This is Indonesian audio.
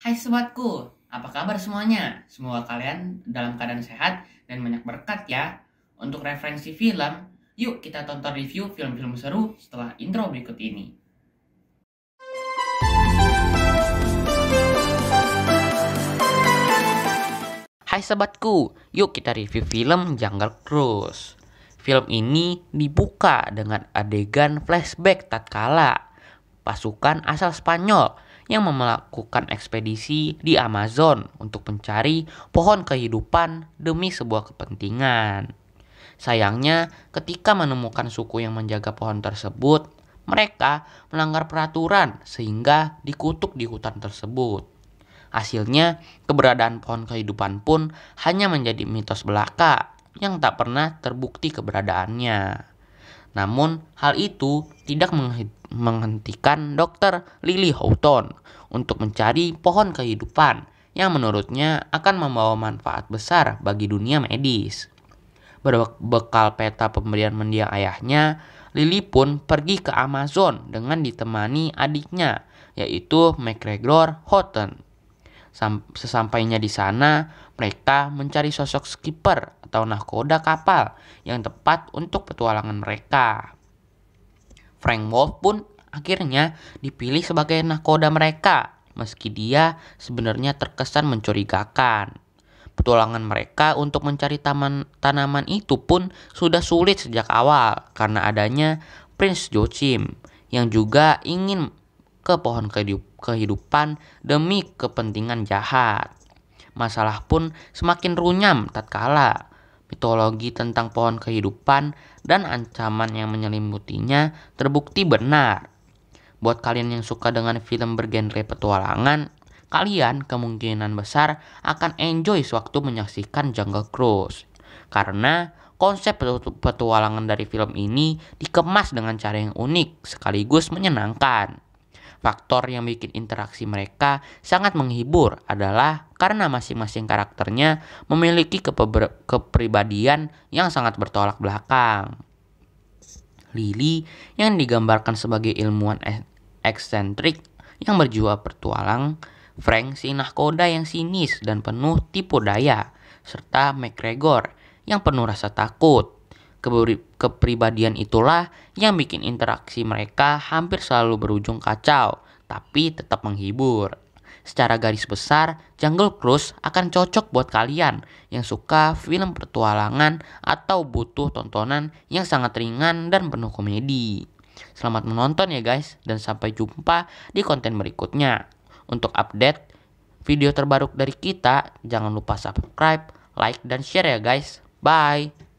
Hai sobatku, apa kabar semuanya? Semoga kalian dalam keadaan sehat dan banyak berkat ya. Untuk referensi film, yuk kita tonton review film-film seru setelah intro berikut ini. Hai sobatku, yuk kita review film Jungle Cruise. Film ini dibuka dengan adegan flashback tatkala pasukan asal Spanyol yang melakukan ekspedisi di Amazon untuk mencari pohon kehidupan demi sebuah kepentingan. Sayangnya, ketika menemukan suku yang menjaga pohon tersebut, mereka melanggar peraturan sehingga dikutuk di hutan tersebut. Hasilnya, keberadaan pohon kehidupan pun hanya menjadi mitos belaka yang tak pernah terbukti keberadaannya. Namun, hal itu tidak menghentikan Dr. Lily Houghton untuk mencari pohon kehidupan yang menurutnya akan membawa manfaat besar bagi dunia medis. Berbekal peta pemberian mendiang ayahnya, Lily pun pergi ke Amazon dengan ditemani adiknya, yaitu McGregor Houghton. Sesampainya di sana, mereka mencari sosok skipper atau nahkoda kapal yang tepat untuk petualangan mereka. Frank Wolf pun akhirnya dipilih sebagai nahkoda mereka, meski dia sebenarnya terkesan mencurigakan. Petualangan mereka untuk mencari taman tanaman itu pun sudah sulit sejak awal karena adanya Prince Joachim yang juga ingin ke pohon kehidupan demi kepentingan jahat. Masalah pun semakin runyam tatkala mitologi tentang pohon kehidupan dan ancaman yang menyelimutinya terbukti benar. Buat kalian yang suka dengan film bergenre petualangan, kalian kemungkinan besar akan enjoy sewaktu menyaksikan Jungle Cruise. Karena konsep petualangan dari film ini dikemas dengan cara yang unik sekaligus menyenangkan. Faktor yang bikin interaksi mereka sangat menghibur adalah karena masing-masing karakternya memiliki kepribadian yang sangat bertolak belakang. Lily yang digambarkan sebagai ilmuwan eksentrik yang berjiwa pertualang, Frank si nahkoda yang sinis dan penuh tipu daya, serta McGregor yang penuh rasa takut kepribadian itulah yang bikin interaksi mereka hampir selalu berujung kacau, tapi tetap menghibur. Secara garis besar, Jungle Cruise akan cocok buat kalian yang suka film petualangan atau butuh tontonan yang sangat ringan dan penuh komedi. Selamat menonton ya guys, dan sampai jumpa di konten berikutnya. Untuk update video terbaru dari kita, jangan lupa subscribe, like, dan share ya guys. Bye!